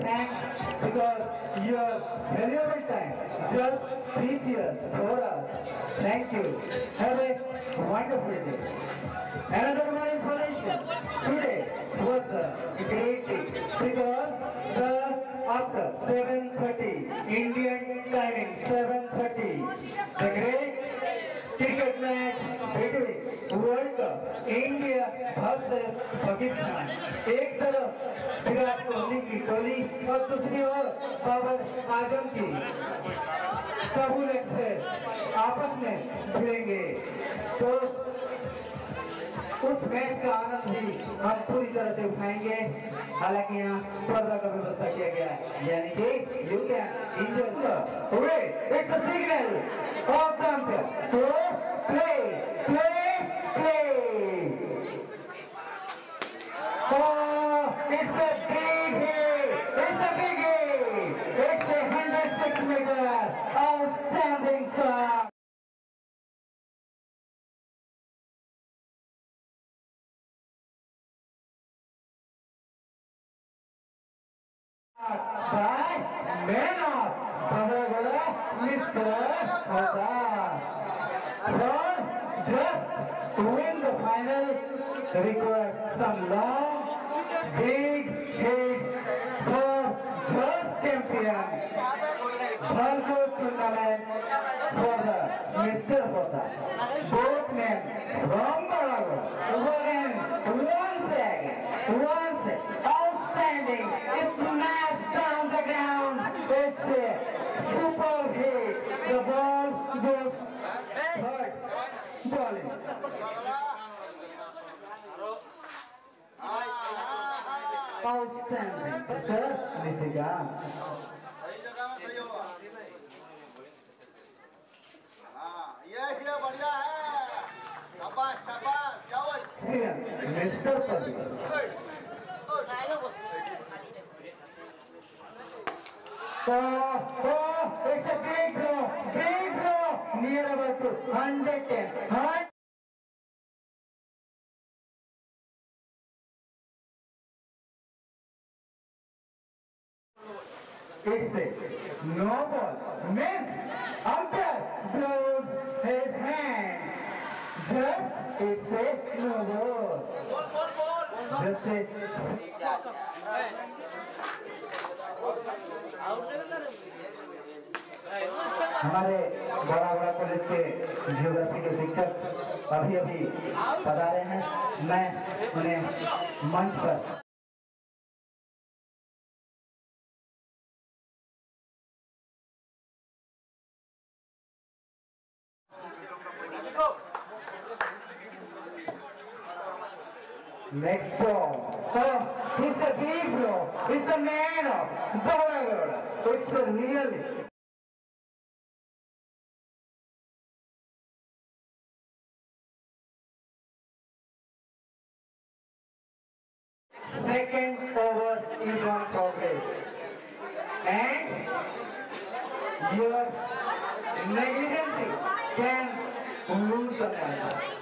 thanks because your valuable time, just precious for us. Thank you. Have a wonderful day. Another more information. Today was a great day because the after 7.30 Indian timing 7.30 the great cricket match between World Cup India versus Pakistan एक तरफ विराट कोहली की टोली और दूसरी ओर बाबर आज़म की। Kabul express आपस में भिड़ेंगे। तो उस मैच का आनंद भी हम पूरी तरह से उठाएँगे। हालाँकि यहाँ पर्दा का व्यवस्था किया गया है। यानी कि you can enjoy way it's a signal of the so play play play Oh, it's a shot! by of Badagala, Mr. Hazar. For just to win the final, require some long, big just Bhalko tournament for the Mr. Both men from. One, one second, one second. Outstanding. It's smashed down the ground. It's a super hit. The ball goes third. Bowling. Outstanding. Sir, Nisigan. सही mister Pradeep तो तो एक low great low near about two hundred ten hundred इससे no ball miss umpire blows his hand just इससे no ball a हमारे बड़ा बड़ा college के जियोग्राफी के शिक्षक अभी अभी पधारे हैं। मैं उन्हें मंच पर Next ball. Oh, it's a big. It's a man of bowler. It's a really Second over is on progress. And your negligence can lose the match.